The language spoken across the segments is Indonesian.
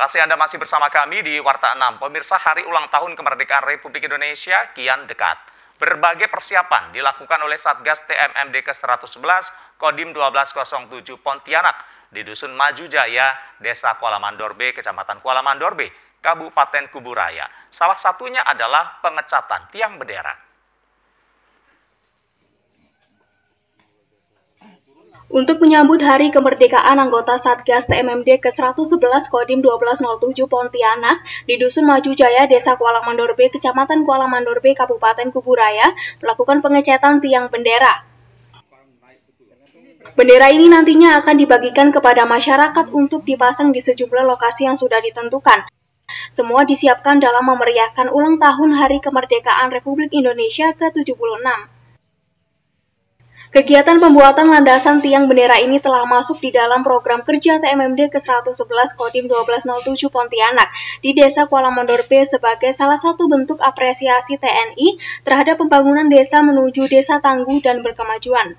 kasih Anda masih bersama kami di Warta 6. Pemirsa hari ulang tahun kemerdekaan Republik Indonesia kian dekat. Berbagai persiapan dilakukan oleh Satgas TMMD ke-111 Kodim 1207 Pontianak di Dusun Maju Jaya, Desa Kuala Mandor B, Kecamatan Kuala Mandor B, Kabupaten Kuburaya. Salah satunya adalah pengecatan tiang bendera. Untuk menyambut Hari Kemerdekaan anggota Satgas TMMD ke-111 Kodim 1207 Pontianak di Dusun Maju Jaya, Desa Kuala Mandor B, Kecamatan Kuala Mandor B, Kabupaten Kuburaya, melakukan pengecetan tiang bendera. Bendera ini nantinya akan dibagikan kepada masyarakat untuk dipasang di sejumlah lokasi yang sudah ditentukan. Semua disiapkan dalam memeriahkan ulang tahun Hari Kemerdekaan Republik Indonesia ke-76. Kegiatan pembuatan landasan tiang bendera ini telah masuk di dalam program kerja TMMD ke-111 Kodim 1207 Pontianak di Desa Kuala Mondor B sebagai salah satu bentuk apresiasi TNI terhadap pembangunan desa menuju desa tangguh dan berkemajuan.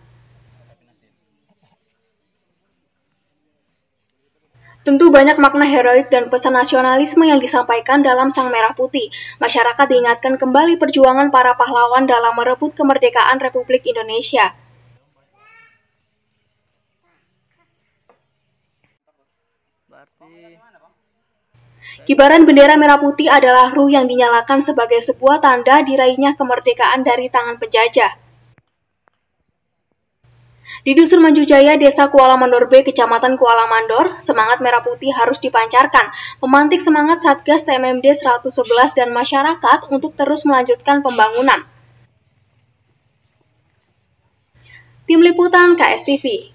Tentu banyak makna heroik dan pesan nasionalisme yang disampaikan dalam Sang Merah Putih. Masyarakat diingatkan kembali perjuangan para pahlawan dalam merebut kemerdekaan Republik Indonesia. Kibaran bendera merah putih adalah ruh yang dinyalakan sebagai sebuah tanda diraihnya kemerdekaan dari tangan penjajah. Di Dusun Manjujaya, Desa Kuala Mandor B, Kecamatan Kuala Mandor, semangat merah putih harus dipancarkan, memantik semangat Satgas TMMD 111 dan masyarakat untuk terus melanjutkan pembangunan. Tim Liputan KSTV